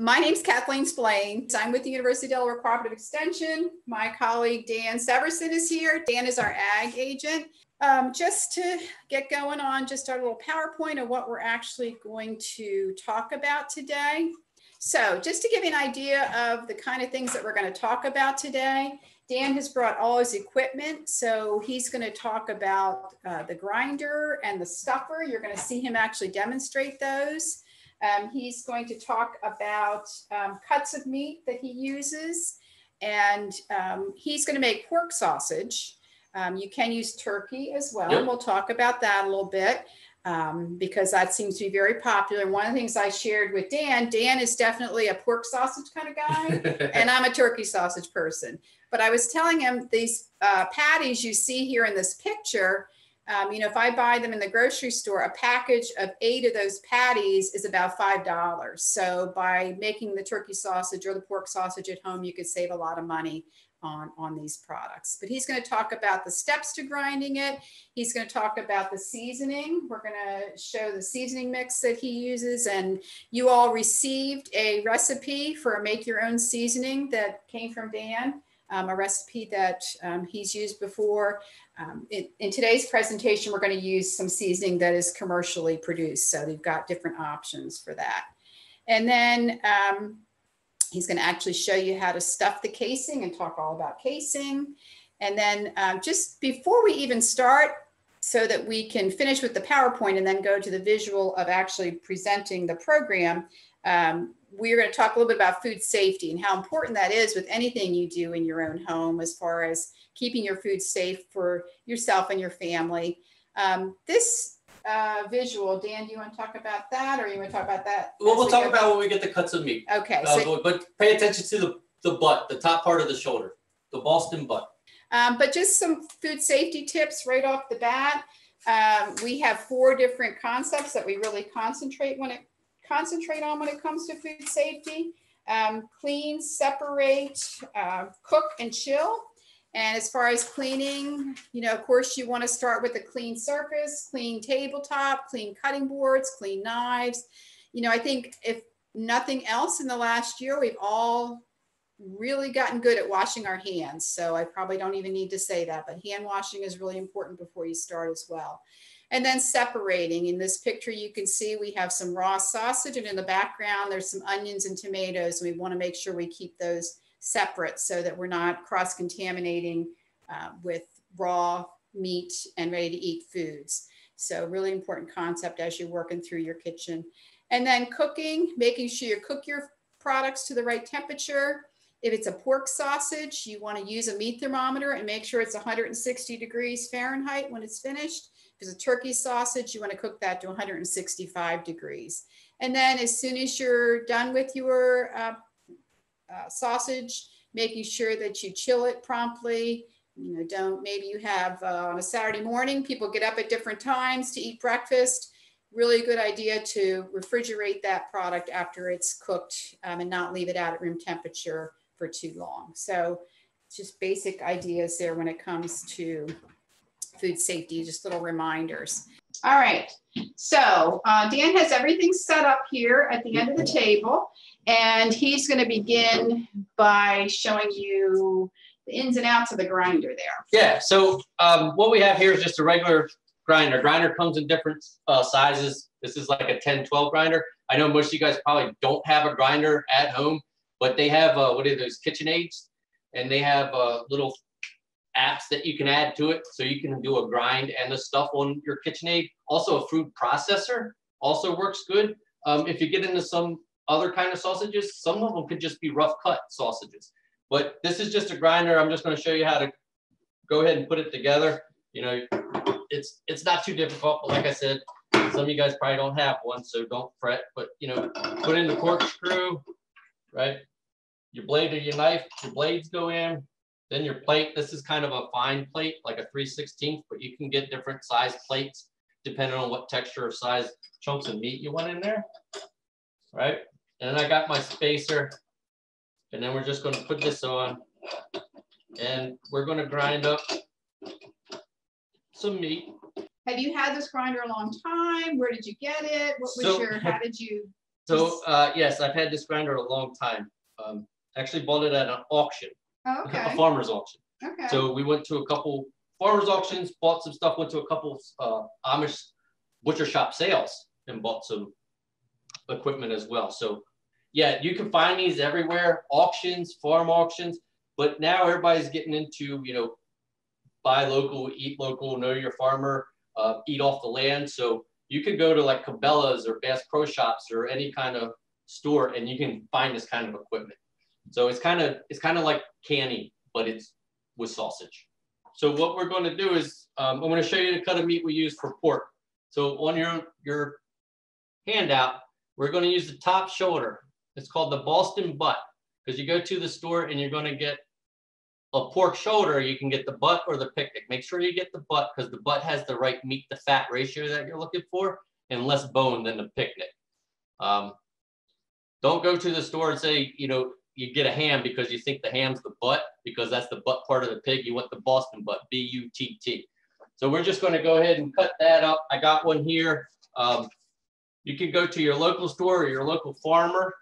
my name is Kathleen Splain. I'm with the University of Delaware Cooperative Extension. My colleague Dan Severson is here. Dan is our ag agent. Um, just to get going on just our little PowerPoint of what we're actually going to talk about today. So just to give you an idea of the kind of things that we're going to talk about today, Dan has brought all his equipment. So he's going to talk about uh, the grinder and the stuffer. You're going to see him actually demonstrate those. Um, he's going to talk about um, cuts of meat that he uses, and um, he's going to make pork sausage. Um, you can use turkey as well. Yep. We'll talk about that a little bit um, because that seems to be very popular. One of the things I shared with Dan, Dan is definitely a pork sausage kind of guy, and I'm a turkey sausage person. But I was telling him these uh, patties you see here in this picture um, you know, if I buy them in the grocery store, a package of eight of those patties is about $5. So by making the turkey sausage or the pork sausage at home, you could save a lot of money on, on these products. But he's going to talk about the steps to grinding it. He's going to talk about the seasoning. We're going to show the seasoning mix that he uses. And you all received a recipe for a make your own seasoning that came from Dan um, a recipe that um, he's used before. Um, in, today's presentation, we're going to use some seasoning that is commercially produced. So they've got different options for that. And then um, he's going to actually show you how to stuff the casing and talk all about casing. And then um, just before we even start, so that we can finish with the PowerPoint and then go to the visual of actually presenting the program, um, we're going to talk a little bit about food safety and how important that is with anything you do in your own home as far as keeping your food safe for yourself and your family. Um, this uh, visual, Dan, do you want to talk about that or you want to talk about that? Well, we'll talk about when we get the cuts of meat. Okay. Uh, so, but pay attention to the, the butt, the top part of the shoulder, the Boston butt. Um, but just some food safety tips right off the bat. Um, we have four different concepts that we really concentrate when it concentrate on when it comes to food safety. Um, clean, separate, uh, cook, and chill. And as far as cleaning, you know, of course, you want to start with a clean surface, clean tabletop, clean cutting boards, clean knives. You know, I think if nothing else in the last year, we've all really gotten good at washing our hands. So I probably don't even need to say that, but hand washing is really important before you start as well. And then separating. In this picture, you can see we have some raw sausage and in the background, there's some onions and tomatoes. And we wanna make sure we keep those separate so that we're not cross-contaminating uh, with raw meat and ready to eat foods. So really important concept as you're working through your kitchen. And then cooking, making sure you cook your products to the right temperature. If it's a pork sausage, you want to use a meat thermometer and make sure it's 160 degrees Fahrenheit when it's finished. It's a turkey sausage, you want to cook that to 165 degrees. And then as soon as you're done with your uh, uh, sausage, making sure that you chill it promptly. You know, don't, maybe you have uh, on a Saturday morning, people get up at different times to eat breakfast. Really good idea to refrigerate that product after it's cooked um, and not leave it out at room temperature for too long. So just basic ideas there when it comes to food safety, just little reminders. All right, so uh, Dan has everything set up here at the end of the table, and he's going to begin by showing you the ins and outs of the grinder there. Yeah, so um, what we have here is just a regular grinder. Grinder comes in different uh, sizes. This is like a 10, 12 grinder. I know most of you guys probably don't have a grinder at home, but they have, uh, what are those, KitchenAids? And they have uh, little apps that you can add to it so you can do a grind and the stuff on your KitchenAid. Also a food processor also works good. Um, if you get into some other kind of sausages, some of them could just be rough cut sausages. But this is just a grinder. I'm just going to show you how to go ahead and put it together. You know, it's it's not too difficult, but like I said, some of you guys probably don't have one, so don't fret. But you know, put in the corkscrew, right? Your blade or your knife, your blades go in, then your plate, this is kind of a fine plate, like a 3 16th, but you can get different size plates depending on what texture or size chunks of meat you want in there, right? And then I got my spacer, and then we're just gonna put this on, and we're gonna grind up some meat. Have you had this grinder a long time? Where did you get it? What was so, your, how did you? So, uh, yes, I've had this grinder a long time. Um, actually bought it at an auction, Oh, a farmer's auction. okay. So we went to a couple farmers auctions, bought some stuff, went to a couple uh, Amish butcher shop sales and bought some equipment as well. So yeah, you can find these everywhere, auctions, farm auctions, but now everybody's getting into, you know, buy local, eat local, know your farmer, uh, eat off the land. So you could go to like Cabela's or Bass Pro Shops or any kind of store and you can find this kind of equipment. So it's kind of it's kind of like canning, but it's with sausage. So what we're going to do is um, I'm going to show you the cut of meat we use for pork. So on your your handout, we're going to use the top shoulder. It's called the Boston butt because you go to the store and you're going to get a pork shoulder. You can get the butt or the picnic. Make sure you get the butt because the butt has the right meat to fat ratio that you're looking for and less bone than the picnic. Um, don't go to the store and say, you know, you get a ham because you think the ham's the butt because that's the butt part of the pig. You want the Boston butt, B-U-T-T. So we're just going to go ahead and cut that up. I got one here. Um, you can go to your local store or your local farmer.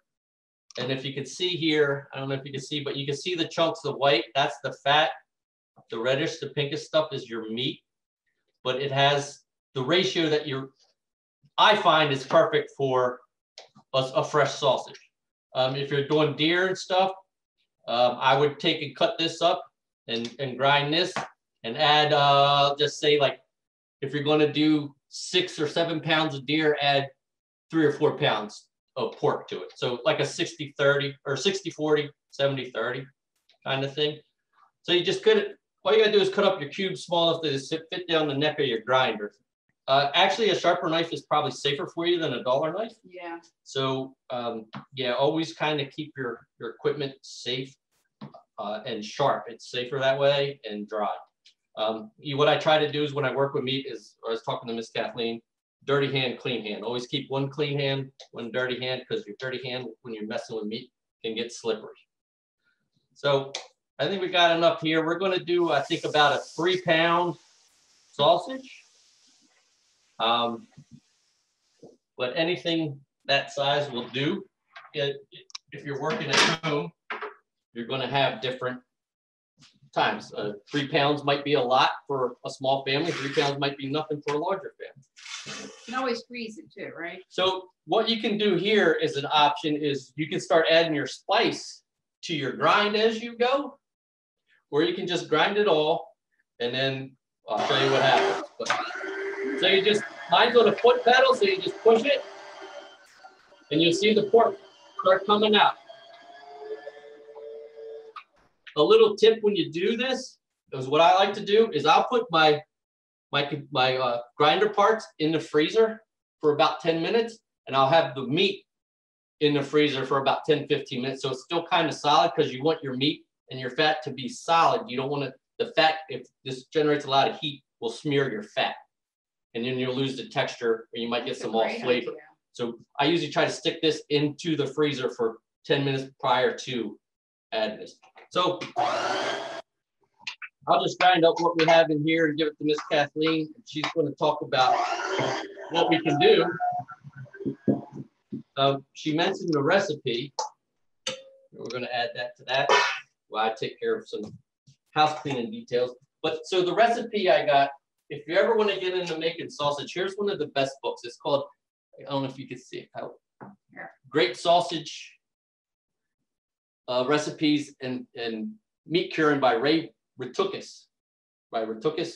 And if you can see here, I don't know if you can see, but you can see the chunks of white. That's the fat. The reddish, the pinkish stuff is your meat. But it has the ratio that you're, I find is perfect for a, a fresh sausage. Um, if you're doing deer and stuff, um, I would take and cut this up and, and grind this and add, uh, just say like, if you're going to do six or seven pounds of deer, add three or four pounds of pork to it. So like a 60 30 or 60 40, 70 30 kind of thing. So you just cut it. All you got to do is cut up your cubes small enough to fit down the neck of your grinder. Uh, actually, a sharper knife is probably safer for you than a dollar knife. Yeah, So um, yeah, always kind of keep your, your equipment safe uh, and sharp. It's safer that way and dry. Um, you, what I try to do is when I work with meat is, I was talking to Miss Kathleen, dirty hand, clean hand. Always keep one clean hand, one dirty hand, because your dirty hand, when you're messing with meat, can get slippery. So I think we got enough here. We're gonna do, I think about a three pound sausage. Um, but anything that size will do. If you're working at home, you're gonna have different times. Uh, three pounds might be a lot for a small family. Three pounds might be nothing for a larger family. you can always freeze it too, right? So what you can do here is an option is you can start adding your spice to your grind as you go, or you can just grind it all and then I'll show you what happens. But, so you just, mine's on a foot pedal, so you just push it and you'll see the pork start coming out. A little tip when you do this is what I like to do is I'll put my my my uh, grinder parts in the freezer for about 10 minutes and I'll have the meat in the freezer for about 10 15 minutes. So it's still kind of solid because you want your meat and your fat to be solid. You don't want to the fat if this generates a lot of heat will smear your fat and then you'll lose the texture or you might get That's some off flavor idea. so I usually try to stick this into the freezer for 10 minutes prior to adding this. So I'll just grind up what we have in here and give it to Miss Kathleen. She's going to talk about what we can do. Um, she mentioned the recipe. We're going to add that to that while I take care of some house cleaning details. But so the recipe I got, if you ever want to get into making sausage, here's one of the best books. It's called, I don't know if you can see it. How- Great sausage uh, recipes and, and meat curing by Ray Ritukus. By Ritukus?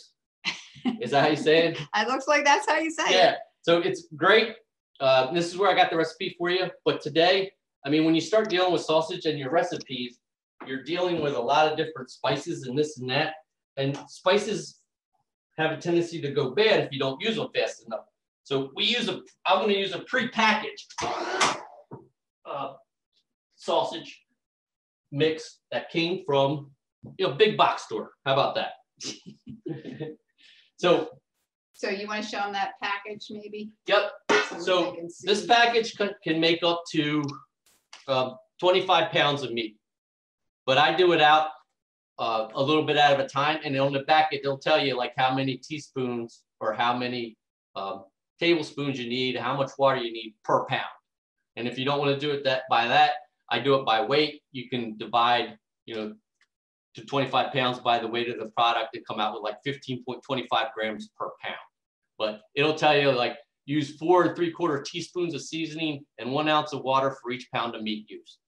Is that how you say it? It looks like that's how you say it. Yeah, so it's great. Uh, this is where I got the recipe for you. But today, I mean, when you start dealing with sausage and your recipes, you're dealing with a lot of different spices and this and that. And spices have a tendency to go bad if you don't use them fast enough. So we use a, I'm going to use a pre-packaged uh, sausage mix that came from, you know, big box store. How about that? so, So you want to show them that package maybe? yep, So, see? This package can, can make up to um, 25 pounds of meat. But I do it out uh, a little bit out of a time. And on the back, it'll tell you like how many teaspoons or how many um, tablespoons you need, how much water you need per pound. And if you don't want to do it that by that, I do it by weight. You can divide, you know, to 25 pounds by the weight of the product and come out with like 15.25 grams per pound. But it'll tell you like use four and three quarter teaspoons of seasoning and one ounce of water for each pound of meat used.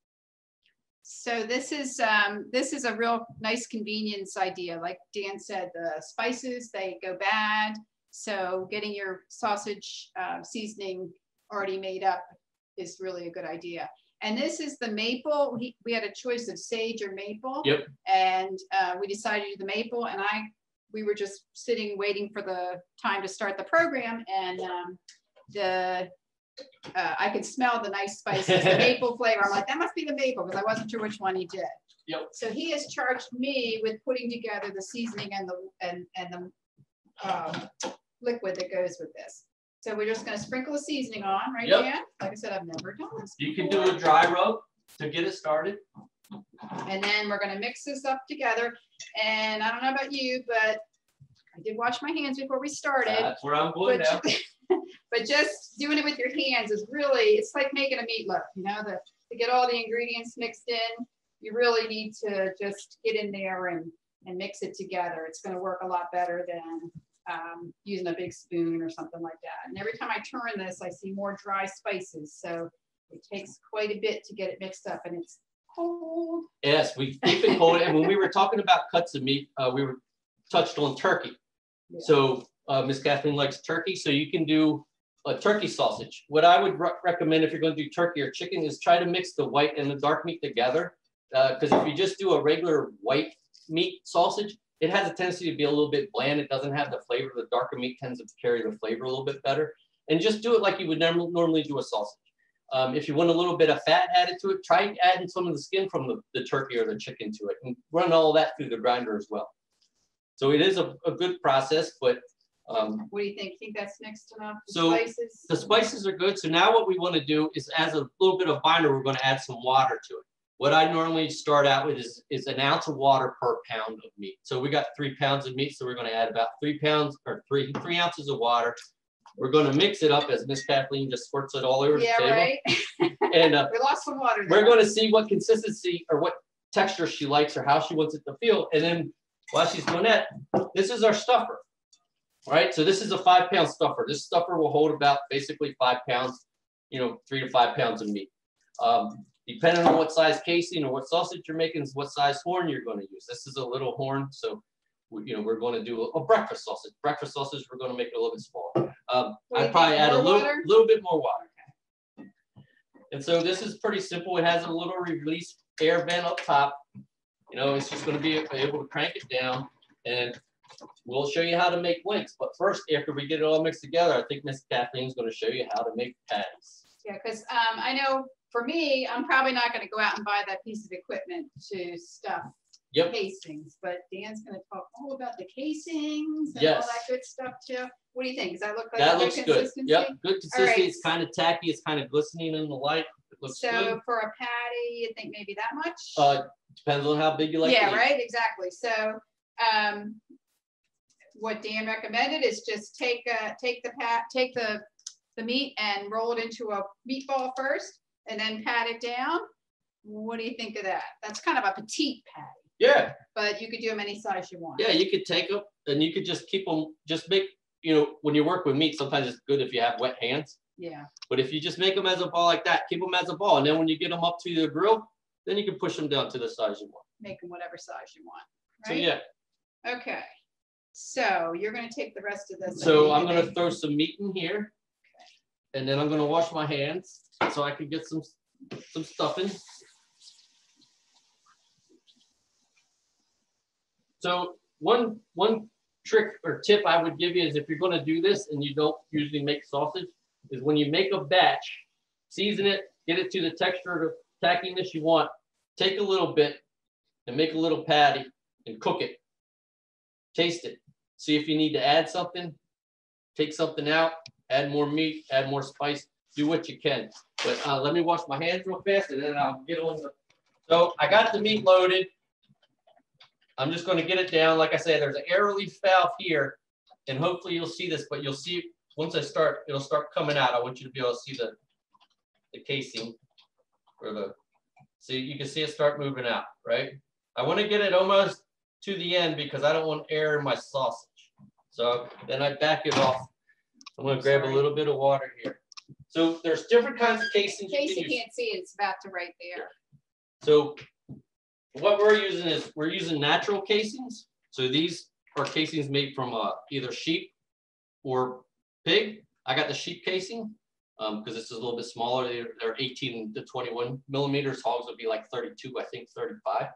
So this is um, this is a real nice convenience idea. Like Dan said, the spices they go bad. So getting your sausage uh, seasoning already made up is really a good idea. And this is the maple. We, we had a choice of sage or maple. Yep. And uh, we decided to do the maple. And I, we were just sitting waiting for the time to start the program. And um, the, uh, I could smell the nice spices, the maple flavor. I'm like, that must be the maple because I wasn't sure which one he did. Yep. So he has charged me with putting together the seasoning and the and and the um, liquid that goes with this. So we're just gonna sprinkle the seasoning on, right, Yep. Dan? Like I said, I've never done this. You can do a dry rub to get it started. And then we're gonna mix this up together. And I don't know about you, but I did wash my hands before we started. That's where I'm going now. But, but just doing it with your hands is really, it's like making a meatloaf, you know, the, to get all the ingredients mixed in, you really need to just get in there and, and mix it together. It's gonna work a lot better than um, using a big spoon or something like that. And every time I turn this, I see more dry spices. So it takes quite a bit to get it mixed up and it's cold. Yes, we keep it cold. And when we were talking about cuts of meat, uh, we were touched on turkey. So uh, Miss Kathleen likes turkey, so you can do a turkey sausage. What I would re- recommend if you're going to do turkey or chicken is try to mix the white and the dark meat together. Because if you just do a regular white meat sausage, it has a tendency to be a little bit bland. It doesn't have the flavor. The darker meat tends to carry the flavor a little bit better. And just do it like you would normally do a sausage. Um, if you want a little bit of fat added to it, try adding some of the skin from the, the turkey or the chicken to it and run all that through the grinder as well. So it is a, a good process, but um, What do you think? Think that's mixed enough? The So, spices? the spices are good. So now what we want to do is as a little bit of binder, we're going to add some water to it. What I normally start out with is, is an ounce of water per pound of meat. So we got three pounds of meat, so we're going to add about three pounds or three three ounces of water. We're going to mix it up as Miss Kathleen just squirts it all over the Yeah, table. right? And uh, We lost some water we're going to see what consistency or what texture she likes or how she wants it to feel. And then while she's doing that, this is our stuffer. All right, so this is a five pound stuffer. This stuffer will hold about basically five pounds, you know, three to five pounds of meat. Um, depending on what size casing or what sausage you're making, is what size horn you're going to use. This is a little horn, so we, you know we're going to do a, a breakfast sausage. Breakfast sausage, we're going to make it a little bit smaller. Um, What do you I'd probably add a little, water? little bit more water. And so this is pretty simple. It has a little release air vent up top. You know, it's just gonna be able to crank it down and we'll show you how to make links. But first, after we get it all mixed together, I think Miss Kathleen's gonna show you how to make patties. Yeah, because um, I know for me, I'm probably not gonna go out and buy that piece of equipment to stuff Yep. casings, but Dan's gonna talk all about the casings and all that good stuff too. What do you think? Does that look like That looks good. consistency? Yep, good consistency. right. It's kind of tacky. It's kind of glistening in the light. Looks So good. for a patty, you think maybe that much? Uh, depends on how big you like Yeah, right, exactly. So, um, what Dan recommended is just take, uh, take the pat, take the, the meat and roll it into a meatball first and then pat it down. What do you think of that? That's kind of a petite patty, Yeah, but you could do them any size you want. yeah, you could take them and you could just keep them, just make, you know, when you work with meat, sometimes it's good if you have wet hands. Yeah, But if you just make them as a ball like that, keep them as a ball. And then when you get them up to the grill, then you can push them down to the size you want. make them whatever size you want, So right? yeah, Okay, so you're gonna take the rest of this. so I'm gonna throw some meat in here. Okay. and then I'm gonna wash my hands so I can get some, some stuffing. So one, one trick or tip I would give you is if you're gonna do this and you don't usually make sausage, is when you make a batch, season it, get it to the texture of tackiness you want, take a little bit and make a little patty and cook it. Taste it. See if you need to add something, take something out, add more meat, add more spice, do what you can. But uh, let me wash my hands real fast and then I'll get on the. So I got the meat loaded. I'm just going to get it down. Like I said, there's an air relief valve here, and hopefully you'll see this. But you'll see once I start, it'll start coming out. I want you to be able to see the the casing or the, see, you can see it start moving out, right? I want to get it almost to the end because I don't want air in my sausage. So then I back it off. I'm gonna grab a little bit of water here. So there's different kinds of casings In you case can you can't see it, it's about to right there. So what we're using is, we're using natural casings. So these are casings made from uh, either sheep or pig. I got the sheep casing um, because this is a little bit smaller. They're, they're 18 to 21 millimeters. Hogs would be like 32, I think 35.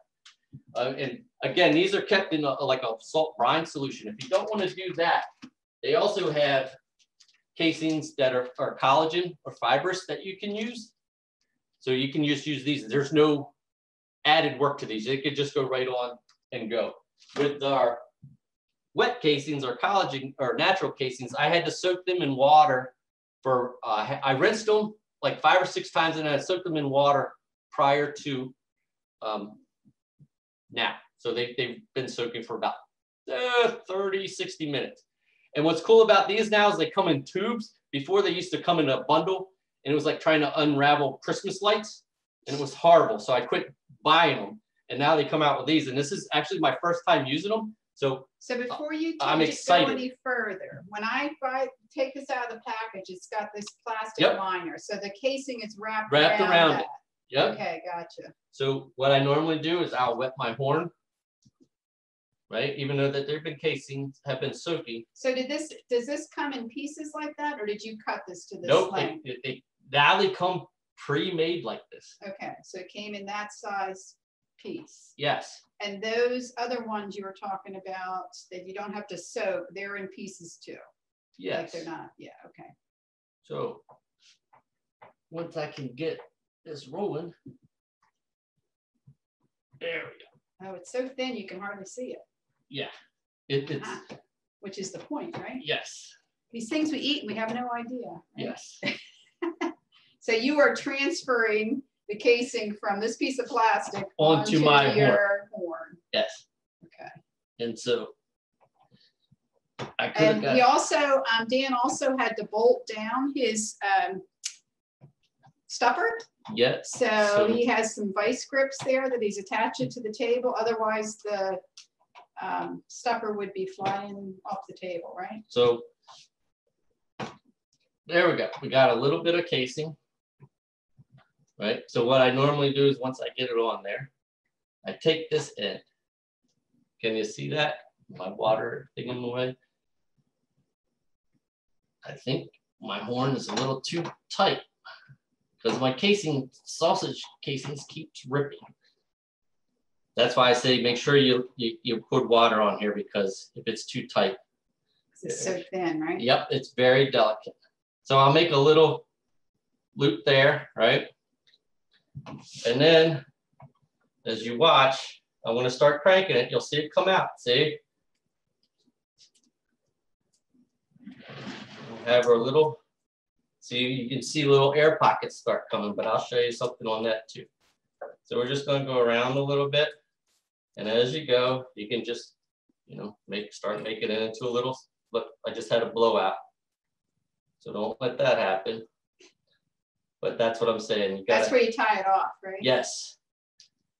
Uh, and again, these are kept in a, like a salt brine solution. If you don't want to do that, they also have casings that are, are collagen or fibrous that you can use. So you can just use these. There's no added work to these. It could just go right on and go. With our wet casings or collagen or natural casings, I had to soak them in water for, uh, I rinsed them like five or six times and I soaked them in water prior to um, now. So they, they've been soaking for about uh, 30, 60 minutes. And what's cool about these now is they come in tubes. Before they used to come in a bundle and it was like trying to unravel Christmas lights and it was horrible. So I quit buying them and now they come out with these. And this is actually my first time using them. So So before you I'm take- go any further, when I buy, take this out of the package, it's got this plastic Yep. liner. So the casing is wrapped Wrapped around around it. Yep. Okay, gotcha. So what I normally do is I'll wet my horn, right? Even though that they've been casings have been soaking. So did this, does this come in pieces like that, or did you cut this to this Nope, they, length? they- they- they come pre-made like this. Okay, so it came in that size piece. Yes, And those other ones you were talking about that you don't have to soak, they're in pieces too. Yes. Like they're not, yeah, okay. So once I can get this rolling. There we go. Oh, it's so thin, you can hardly see it, Yeah, it, it's, Ah, which is the point, right? yes, These things we eat, we have no idea. right? yes. So you are transferring the casing from this piece of plastic Onto my horn. your horn. Yes. Okay. And so I could And he also, um, Dan also had to bolt down his, um, stuffer. yes. So he has some vice grips there that he's attaching to the table. Otherwise, the, um, stuffer would be flying off the table, right? So there we go. We got a little bit of casing. Right? So what I normally do is once I get it on there, I take this in. Can you see that? My water thing in the way. I think my horn is a little too tight because my casing, sausage casings keeps ripping. That's why I say make sure you, you, you put water on here because if it's too tight, it's so thin, right? Yep, it's very delicate. So I'll make a little loop there, right? And then as you watch, I'm gonna start cranking it. You'll see it come out, see? We'll Have our little, see, you can see little air pockets start coming, but I'll show you something on that too. So we're just gonna go around a little bit. And as you go, you can just, you know, make, start making it into a little look, I just had a blowout. So don't let that happen. But that's what I'm saying. You gotta, where you tie it off, right? yes.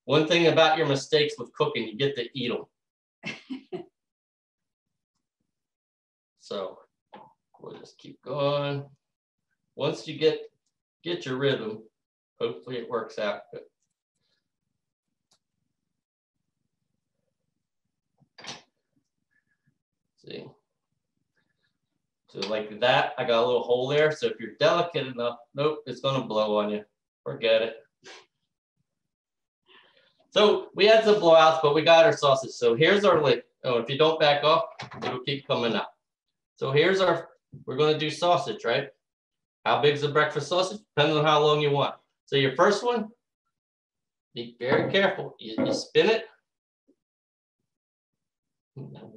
One thing about your mistakes with cooking, you get to eat them. So we'll just keep going. Once you get, get your rhythm, hopefully it works out good. See? So like that, I got a little hole there. So if you're delicate enough, nope, it's gonna blow on you. Forget it. So we had some blowouts, but we got our sausage. So here's our lid. Oh, if you don't back off, it'll keep coming up. So here's our, we're gonna do sausage, right? How big is the breakfast sausage? Depends on how long you want. So your first one, be very careful. You, you spin it.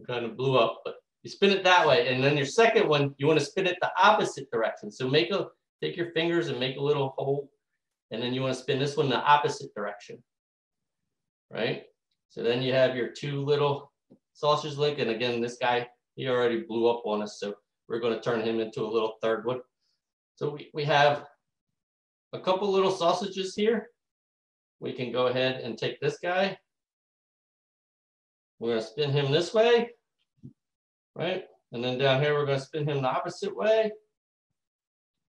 Kind of blew up, but you spin it that way. And then your second one, you want to spin it the opposite direction. So make a, take your fingers and make a little hole. And then you want to spin this one the opposite direction. Right? So then you have your two little sausage link. And again, this guy, he already blew up on us. So we're going to turn him into a little third one. So we, we have a couple little sausages here. We can go ahead and take this guy. We're gonna spin him this way, right? And then down here, we're gonna spin him the opposite way.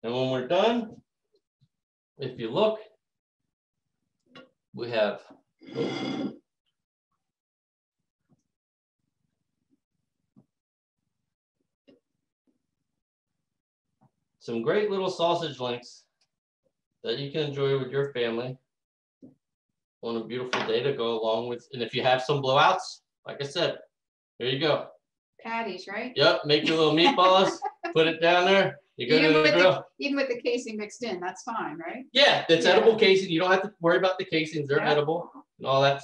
And when we're done, if you look, we have some great little sausage links that you can enjoy with your family on a beautiful day to go along with. And if you have some blowouts, like I said, there you go. Patties, right? Yep, make your little meatballs, put it down there. You go Even to the with grill. the, even with the casing mixed in, that's fine, right? Yeah, it's Yeah. edible casing. You don't have to worry about the casings. They're Yeah. edible and all that.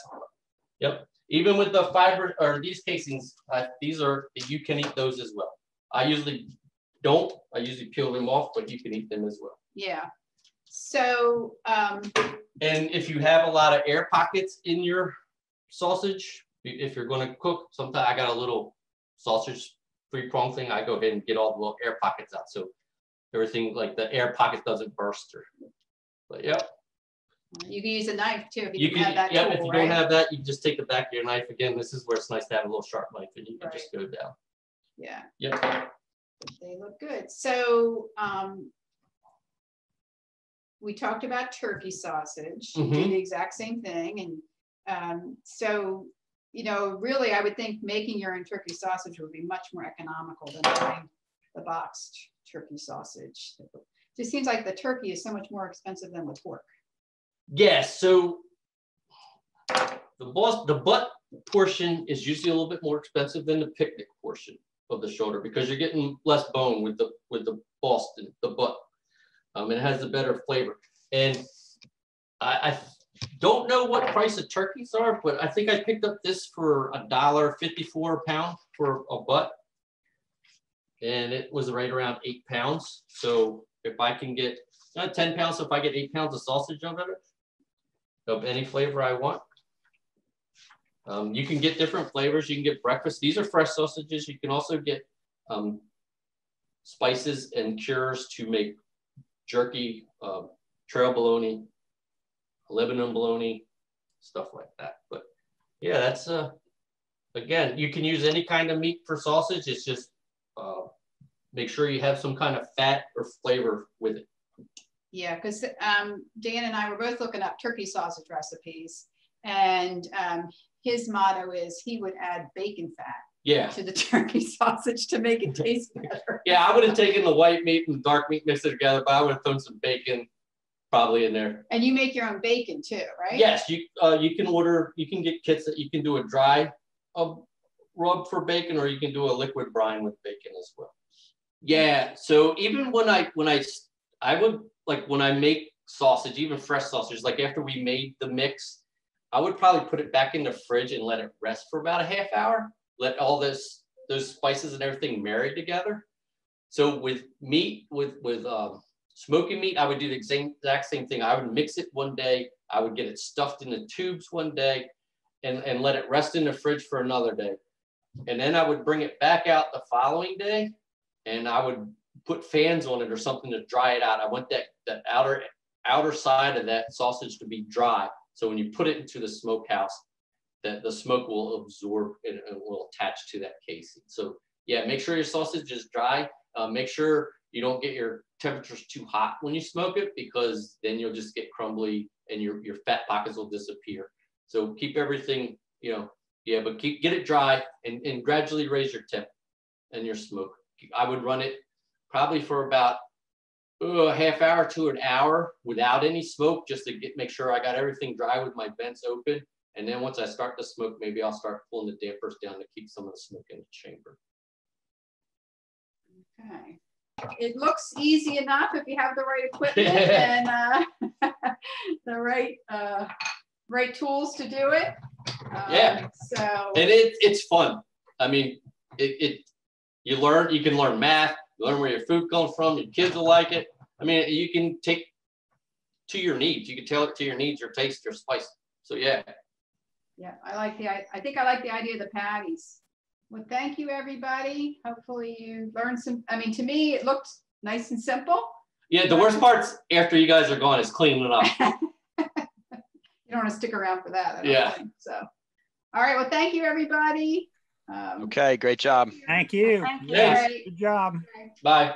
Yep. Even with the fiber or these casings, uh, these are you can eat those as well. I usually don't. I usually peel them off, but you can eat them as well. Yeah. So, um, And if you have a lot of air pockets in your sausage, if you're going to cook, sometimes I got a little sausage three prong thing. I go ahead and get all the little air pockets out, so everything like the air pocket doesn't burst. Or, but yep. you can use a knife too if you, You don't have can, that yeah, tool, if you right? don't have that, you can just take the back of your knife. Again, this is where it's nice to have a little sharp knife and you can just go down. yeah, Yep. they look good. So, um, we talked about turkey sausage. You did Mhm. the exact same thing, and um, so you know, really, I would think making your own turkey sausage would be much more economical than buying the boxed turkey sausage. It Just seems like the turkey is so much more expensive than the pork. Yes, so the boss, the butt portion is usually a little bit more expensive than the picnic portion of the shoulder because you're getting less bone with the, with the Boston, the butt. Um, it has a better flavor. And I, I don't know what price the turkeys are, but I think I picked up this for a dollar fifty-four a pound for a butt. And it was right around eight pounds. So if I can get, not ten pounds, so if I get eight pounds of sausage of it, of any flavor I want. Um, you can get different flavors. You can get breakfast. These are fresh sausages. You can also get um, spices and cures to make jerky, um, trail bologna, Lebanon bologna, stuff like that. But yeah, that's uh, again, you can use any kind of meat for sausage. It's just uh, make sure you have some kind of fat or flavor with it. Yeah, because um, Dan and I were both looking up turkey sausage recipes, and um, his motto is he would add bacon fat Yeah. to the turkey sausage to make it taste better. Yeah, I would have taken the white meat and the dark meat mixed it together, but I would have thrown some bacon probably in there. And you make your own bacon too, right? Yes, you uh, you can order, you can get kits that you can do a dry uh, rub for bacon, or you can do a liquid brine with bacon as well. Yeah, so even when I when I I would like when I make sausage, even fresh sausage, like after we made the mix, I would probably put it back in the fridge and let it rest for about a half hour. Let all this those spices and everything marry together. So with meat, with with um, smoking meat, I would do the same exact same thing. I would mix it one day. I would get it stuffed in the tubes one day, and and let it rest in the fridge for another day, and then I would bring it back out the following day, and I would put fans on it or something to dry it out. I want that that outer outer side of that sausage to be dry. So when you put it into the smokehouse, that the smoke will absorb and, and will attach to that casing. So yeah, make sure your sausage is dry. Uh, make sure you don't get your temperatures too hot when you smoke it because then you'll just get crumbly and your, your fat pockets will disappear. So keep everything, you know, yeah, but keep get it dry and, and gradually raise your temp and your smoke. I would run it probably for about a half hour to an hour without any smoke just to get make sure I got everything dry with my vents open. And then once I start to smoke, maybe I'll start pulling the dampers down to keep some of the smoke in the chamber. Okay. It looks easy enough if you have the right equipment and uh, the right uh, right tools to do it. Um, Yeah. So and it, it's fun. I mean, it, it you learn you can learn math, you learn where your food comes from. Your kids will like it. I mean, you can take to your needs. You can tailor it to your needs, your taste, your spice. So yeah, yeah, I like the I, I think I like the idea of the patties. Well, thank you, everybody. Hopefully you learned some. I mean, to me, it looked nice and simple. Yeah, the worst part's after you guys are gone is cleaning it up. you don't want to stick around for that. Yeah. think, So, all right. Well, thank you, everybody. Um, Okay, great job. Thank you. Thank you. Yes, Alright. good job. Bye.